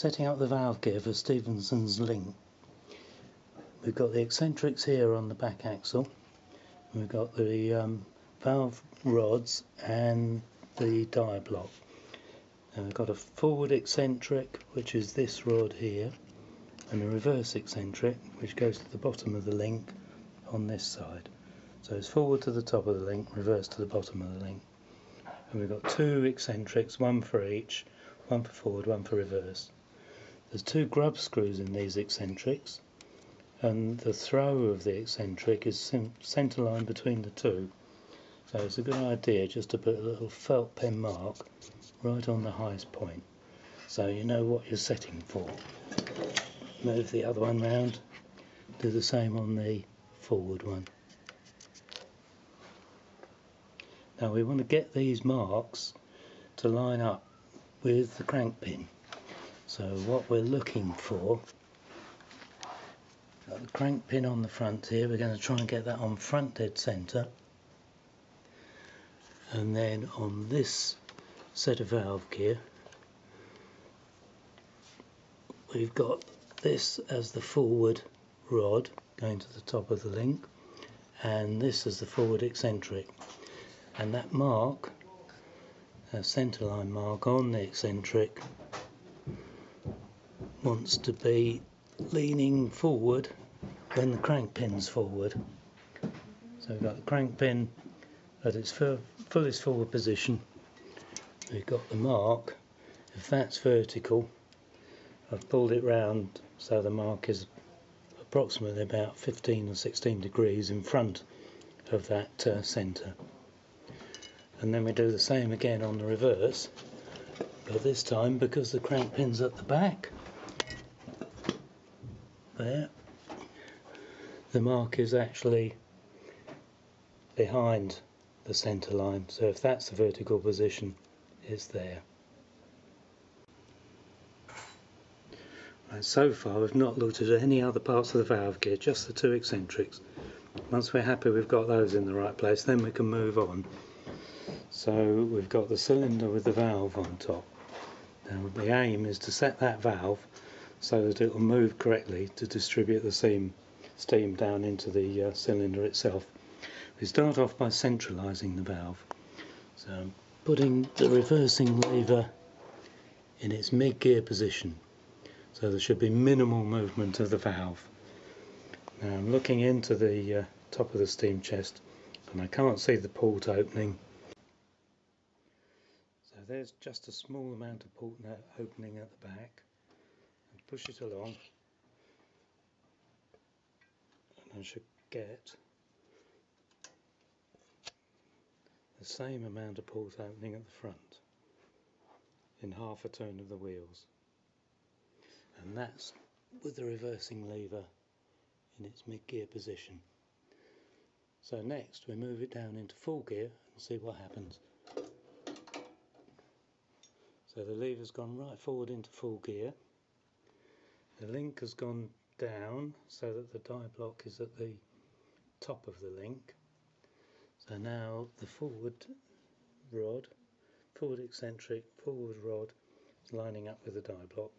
setting up the valve gear for Stephenson's link. We've got the eccentrics here on the back axle. We've got the um, valve rods and the die block. And we've got a forward eccentric, which is this rod here, and a reverse eccentric, which goes to the bottom of the link on this side. So it's forward to the top of the link, reverse to the bottom of the link. And we've got two eccentrics, one for each, one for forward, one for reverse. There's two grub screws in these eccentrics and the throw of the eccentric is centre line between the two. So it's a good idea just to put a little felt pen mark right on the highest point so you know what you're setting for. Move the other one round, do the same on the forward one. Now we want to get these marks to line up with the crank pin. So what we're looking for, got the crank pin on the front here, we're going to try and get that on front dead centre. And then on this set of valve gear, we've got this as the forward rod going to the top of the link and this is the forward eccentric and that mark a centerline mark on the eccentric wants to be leaning forward when the crank pin's forward. So we've got the crank pin at its fullest forward position. We've got the mark. If that's vertical, I've pulled it round so the mark is approximately about 15 or 16 degrees in front of that uh, centre. And then we do the same again on the reverse, but this time because the crank pin's at the back, there. The mark is actually behind the centre line, so if that's the vertical position, it's there. Right, so far we've not looked at any other parts of the valve gear, just the two eccentrics. Once we're happy we've got those in the right place, then we can move on. So we've got the cylinder with the valve on top. Now the aim is to set that valve so that it will move correctly to distribute the steam, steam down into the uh, cylinder itself. We start off by centralising the valve. So putting the reversing lever in its mid-gear position. So there should be minimal movement of the valve. Now I'm looking into the uh, top of the steam chest and I can't see the port opening. So there's just a small amount of port opening at the back push it along and I should get the same amount of port opening at the front in half a turn of the wheels and that's with the reversing lever in its mid-gear position. So next we move it down into full gear and see what happens. So the lever's gone right forward into full gear the link has gone down so that the die block is at the top of the link. So now the forward rod, forward eccentric, forward rod is lining up with the die block.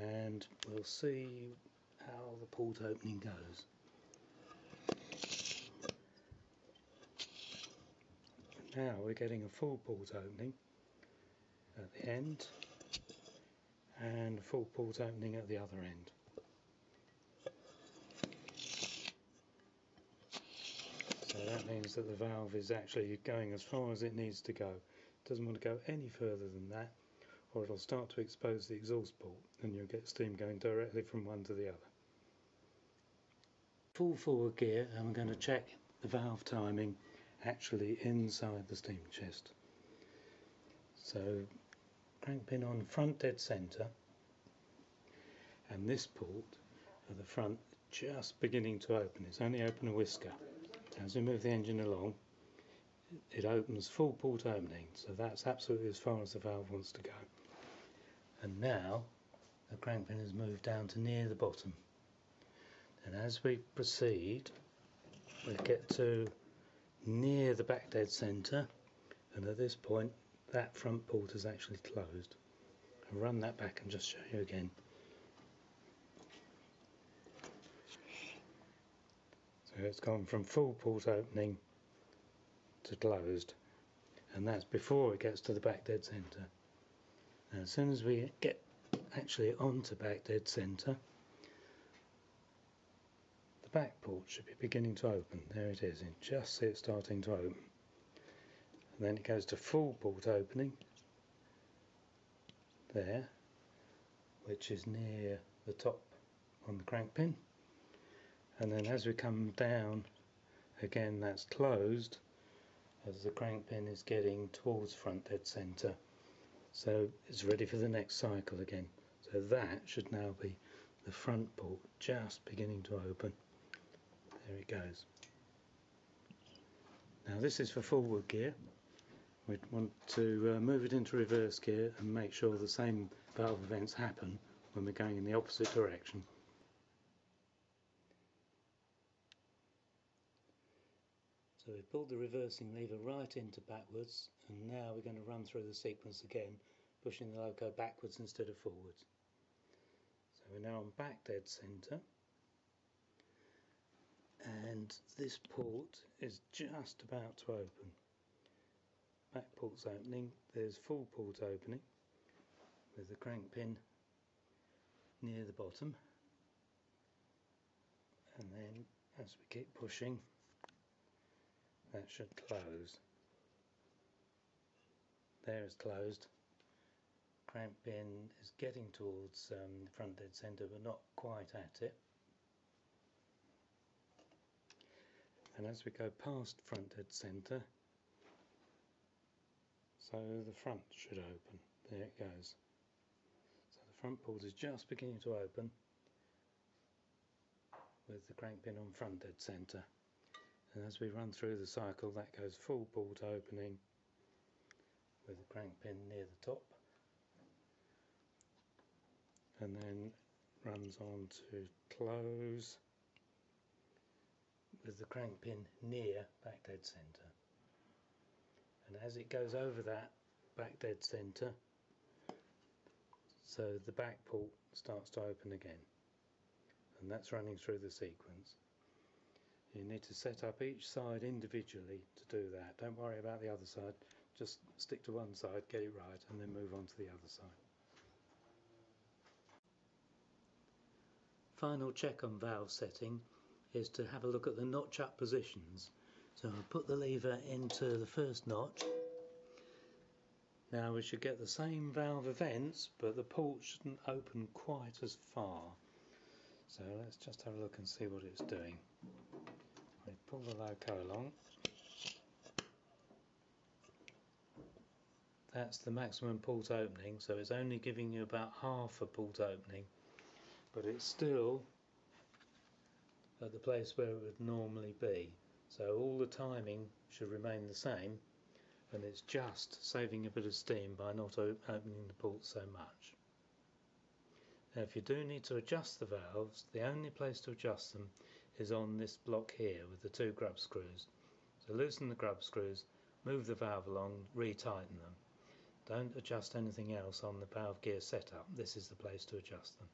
And we'll see how the port opening goes. Now we're getting a full port opening at the end and full port opening at the other end. So that means that the valve is actually going as far as it needs to go. It doesn't want to go any further than that or it'll start to expose the exhaust port and you'll get steam going directly from one to the other. Full forward gear and we're going to check the valve timing actually inside the steam chest. So crank pin on front dead center and this port at the front just beginning to open. It's only open a whisker. As we move the engine along it opens full port opening so that's absolutely as far as the valve wants to go. And now the crank pin has moved down to near the bottom. And as we proceed we get to near the back dead centre and at this point that front port is actually closed I'll run that back and just show you again. So it's gone from full port opening to closed and that's before it gets to the back dead centre. Now as soon as we get actually onto back dead centre the back port should be beginning to open. There it is, you just see it starting to open. And then it goes to full port opening. There which is near the top on the crank pin. And then as we come down again that's closed as the crank pin is getting towards front dead center. So it's ready for the next cycle again. So that should now be the front port just beginning to open. There it goes. Now this is for forward gear we'd want to uh, move it into reverse gear and make sure the same valve events happen when we're going in the opposite direction. So we've pulled the reversing lever right into backwards and now we're going to run through the sequence again pushing the loco backwards instead of forwards. So we're now on back dead centre and this port is just about to open back port's opening, there's full port opening. With the crank pin near the bottom. And then as we keep pushing that should close. There is closed. Crank pin is getting towards um, the front dead centre but not quite at it. And as we go past front dead centre so the front should open. There it goes. So the front port is just beginning to open with the crank pin on front dead centre. And as we run through the cycle that goes full port opening with the crank pin near the top and then runs on to close with the crank pin near back dead centre and as it goes over that back dead center so the back port starts to open again. And that's running through the sequence. You need to set up each side individually to do that. Don't worry about the other side. Just stick to one side get it right and then move on to the other side. Final check on valve setting is to have a look at the notch up positions so I'll put the lever into the first notch. Now we should get the same valve events, but the port shouldn't open quite as far. So let's just have a look and see what it's doing. I pull the loco along. That's the maximum port opening, so it's only giving you about half a port opening, but it's still at the place where it would normally be. So all the timing should remain the same and it's just saving a bit of steam by not opening the port so much. Now if you do need to adjust the valves, the only place to adjust them is on this block here with the two grub screws. So loosen the grub screws, move the valve along, retighten them. Don't adjust anything else on the valve gear setup, this is the place to adjust them.